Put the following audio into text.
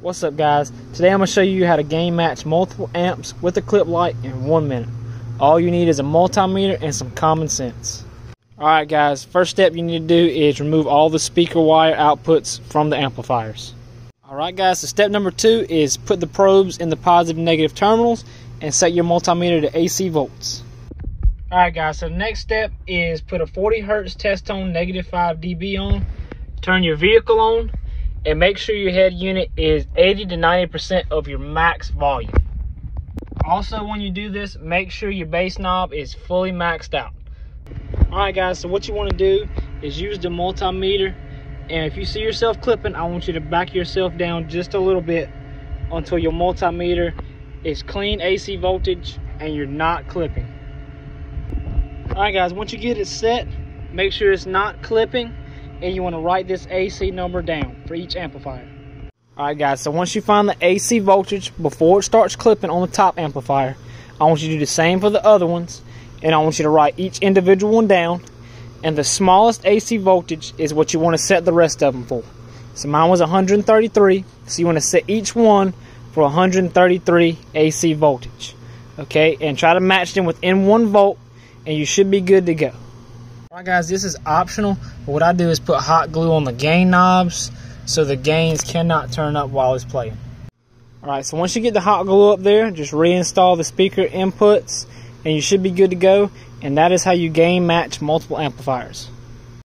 What's up guys? Today I'm going to show you how to gain match multiple amps with a clip light in one minute. All you need is a multimeter and some common sense. Alright guys, first step you need to do is remove all the speaker wire outputs from the amplifiers. Alright guys, so step number two is put the probes in the positive and negative terminals and set your multimeter to AC volts. Alright guys, so the next step is put a 40 hertz test tone negative 5 dB on, turn your vehicle on, and make sure your head unit is 80 to 90% of your max volume. Also, when you do this, make sure your bass knob is fully maxed out. Alright guys, so what you want to do is use the multimeter and if you see yourself clipping, I want you to back yourself down just a little bit until your multimeter is clean AC voltage and you're not clipping. Alright guys, once you get it set, make sure it's not clipping and you want to write this AC number down for each amplifier. Alright guys, so once you find the AC voltage before it starts clipping on the top amplifier, I want you to do the same for the other ones, and I want you to write each individual one down, and the smallest AC voltage is what you want to set the rest of them for. So mine was 133, so you want to set each one for 133 AC voltage. Okay, and try to match them within one volt, and you should be good to go. Alright guys, this is optional, what I do is put hot glue on the gain knobs so the gains cannot turn up while it's playing. Alright, so once you get the hot glue up there, just reinstall the speaker inputs and you should be good to go. And that is how you gain match multiple amplifiers.